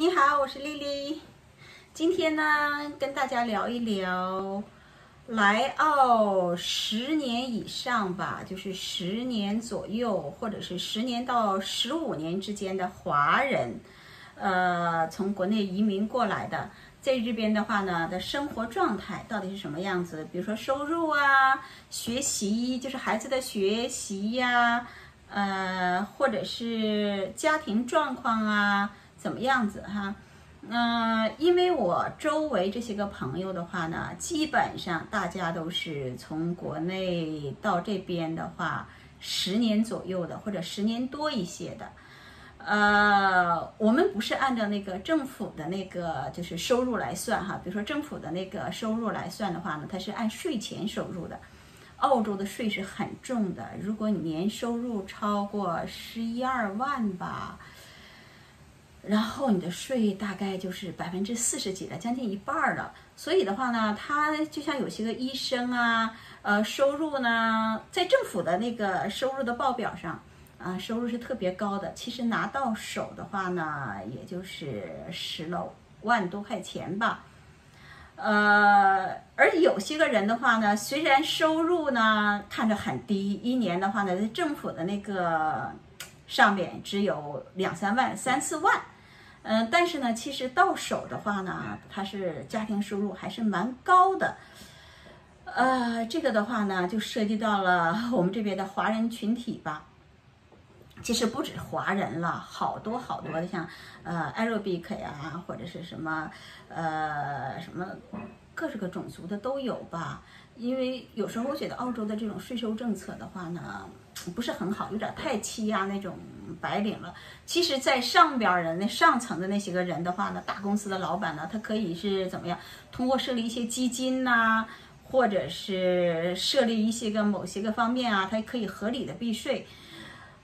你好，我是丽丽。今天呢，跟大家聊一聊来澳十年以上吧，就是十年左右，或者是十年到十五年之间的华人，呃，从国内移民过来的，在这边的话呢，的生活状态到底是什么样子？比如说收入啊，学习，就是孩子的学习呀，呃，或者是家庭状况啊。怎么样子哈？嗯，因为我周围这些个朋友的话呢，基本上大家都是从国内到这边的话，十年左右的，或者十年多一些的。呃，我们不是按照那个政府的那个就是收入来算哈，比如说政府的那个收入来算的话呢，它是按税前收入的。澳洲的税是很重的，如果你年收入超过十一二万吧。然后你的税大概就是百分之四十几了，将近一半了。所以的话呢，他就像有些个医生啊，呃，收入呢，在政府的那个收入的报表上，啊，收入是特别高的。其实拿到手的话呢，也就是十了万多块钱吧。呃，而有些个人的话呢，虽然收入呢看着很低，一年的话呢，在政府的那个上面只有两三万、三四万。嗯，但是呢，其实到手的话呢，它是家庭收入还是蛮高的。呃，这个的话呢，就涉及到了 我们这边的华人群体吧。其实不止华人了，好多好多的，像呃 Arabic 呀，或者是什么呃什么各式各种族的都有吧。因为有时候我觉得澳洲的这种税收政策的话呢，不是很好，有点太欺压那种白领了。其实，在上边人那上层的那些个人的话呢，大公司的老板呢，他可以是怎么样？通过设立一些基金呐，或者是设立一些个某些个方面啊，他可以合理的避税。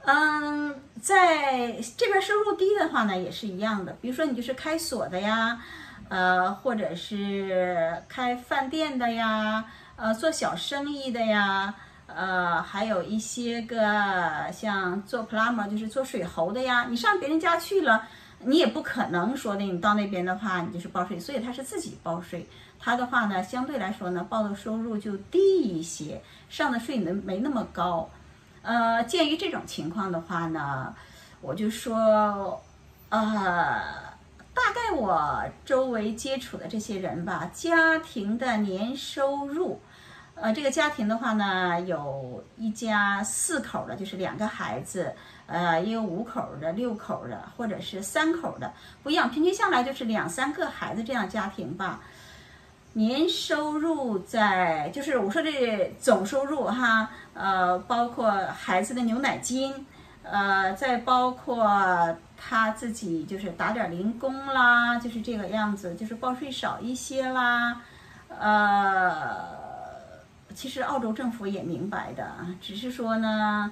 嗯，在这边收入低的话呢，也是一样的。比如说你就是开锁的呀，呃，或者是开饭店的呀。呃，做小生意的呀，呃，还有一些个像做 plumber，就是做水喉的呀。你上别人家去了，你也不可能说的，你到那边的话，你就是报税，所以他是自己报税。他的话呢，相对来说呢，报的收入就低一些，上的税能没那么高。呃，鉴于这种情况的话呢，我就说，呃。大概我周围接触的这些人吧，家庭的年收入，呃，这个家庭的话呢，有一家四口的，就是两个孩子，呃，也有五口的、六口的，或者是三口的，不一样。平均下来就是两三个孩子这样家庭吧。年收入在，就是我说这总收入哈，呃，包括孩子的牛奶金。呃，再包括他自己就是打点零工啦，就是这个样子，就是报税少一些啦。呃，其实澳洲政府也明白的，只是说呢，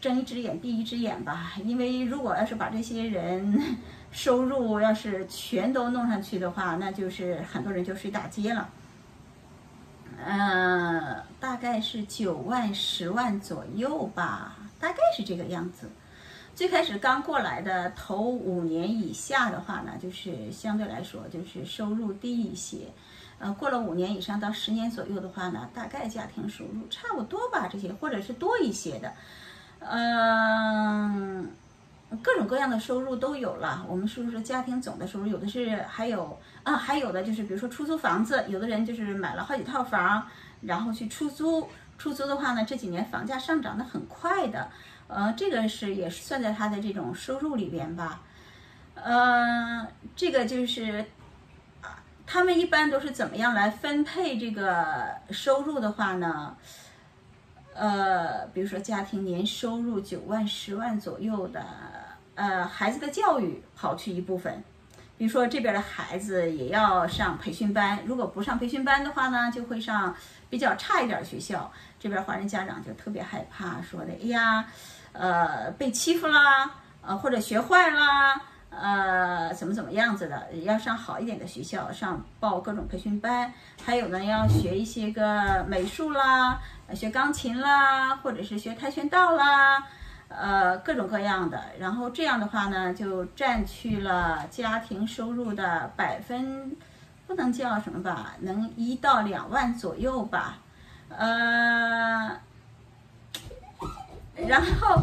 睁一只眼闭一只眼吧。因为如果要是把这些人 收入要是全都弄上去的话，那就是很多人就睡大街了。嗯，大概是九万、十万左右吧。大概是这个样子。最开始刚过来的头五年以下的话呢，就是相对来说就是收入低一些。呃，过了五年以上到十年左右的话呢，大概家庭收入差不多吧，这些或者是多一些的。嗯，各种各样的收入都有了。我们是不是家庭总的收入，有的是还有啊，还有的就是比如说出租房子，有的人就是买了好几套房，然后去出租。出租的话呢，这几年房价上涨的很快的，呃，这个是也是算在他的这种收入里边吧，嗯，这个就是，他们一般都是怎么样来分配这个收入的话呢？呃，比如说家庭年收入九万、十万左右的，呃，孩子的教育跑去一部分，比如说这边的孩子也要上培训班，如果不上培训班的话呢，就会上比较差一点学校。这边华人家长就特别害怕，说的，哎呀，呃，被欺负啦，呃，或者学坏啦，呃，怎么怎么样子的，要上好一点的学校，上报各种培训班，还有呢，要学一些个美术啦，学钢琴啦，或者是学跆拳道啦，呃，各种各样的。然后这样的话呢，就占去了家庭收入的百分，不能叫什么吧，能一到两万左右吧。呃，然后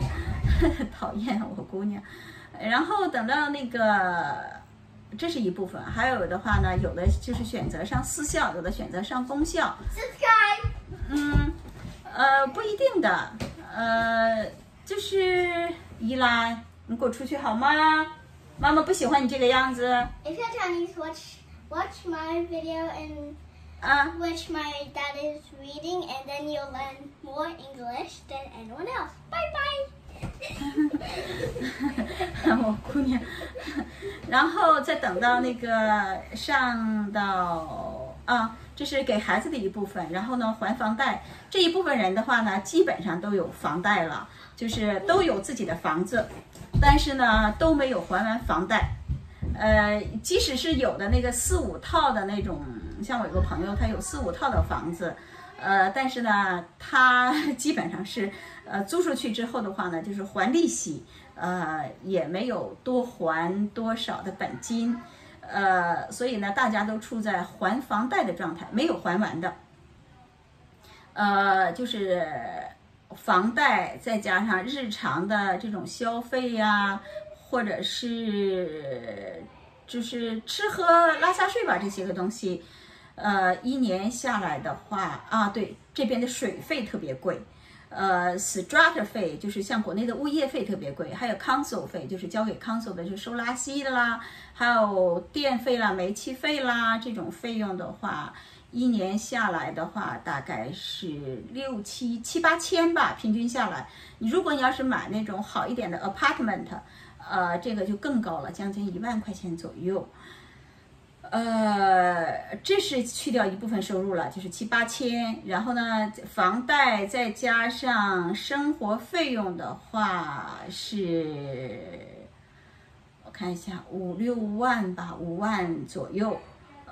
讨厌我姑娘。然后等到那个，这是一部分，还有的话呢，有的就是选择上私校，有的选择上公校。嗯，呃，不一定的，呃，就是依赖，你给我出去好吗？妈妈不喜欢你这个样子。If you're Chinese, watch watch my video and 啊，which my dad is reading, and then you'll learn more English than anyone else. Bye bye. 姑娘，然后再等到那个上到啊，这是给孩子的一部分，然后呢还房贷这一部分人的话呢，基本上都有房贷了，就是都有自己的房子，但是呢都没有还完房贷。呃，即使是有的那个四五套的那种，像我有个朋友，他有四五套的房子，呃，但是呢，他 基本上是呃租出去之后的话呢，就是还利息，呃，也没有多还多少的本金，呃，所以呢，大家都处在还房贷的状态，没有还完的，呃，就是房贷再加上日常的这种消费呀、或者是就是吃喝拉撒睡吧这些个东西，呃，一年下来的话啊，对，这边的水费特别贵，呃，strata 费就是像国内的物业费特别贵，还有 council 费就是交给 council 的，就收垃圾的啦，还有电费啦、煤气费啦这种费用的话，一年下来的话大概是六七七八千吧，平均下来。你如果你要是买那种好一点的 apartment，呃，这个就更高了，将近一万块钱左右。呃，这是去掉一部分收入了，就是七八千。然后呢，房贷再加上生活费用的话是，我看一下五六万吧，五万左右。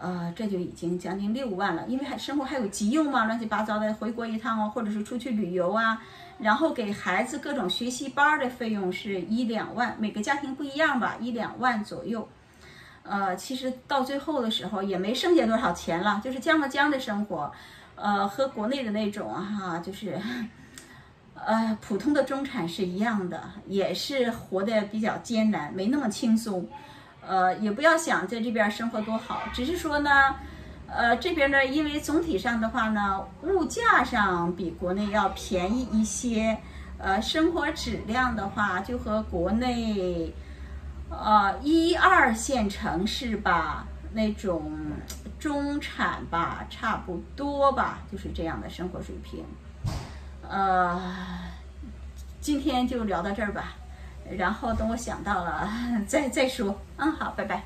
呃，这就已经将近六万了，因为还生活还有急用嘛，乱七八糟的，回国一趟啊，或者是出去旅游啊，然后给孩子各种学习班的费用是一两万，每个家庭不一样吧，一两万左右。呃，其实到最后的时候也没剩下多少钱了，就是将了将的生活，呃，和国内的那种哈、就是，呃，普通的中产是一样的，也是活得比较艰难，没那么轻松。呃，也不要想在这边生活多好，只是说呢，呃，这边呢，因为总体上的话呢，物价上比国内要便宜一些，呃，生活质量的话就和国内，呃，一二线城市吧那种中产吧差不多吧，就是这样的生活水平。呃，今天就聊到这儿吧。然后等我想到了再 再说。嗯，好，拜拜。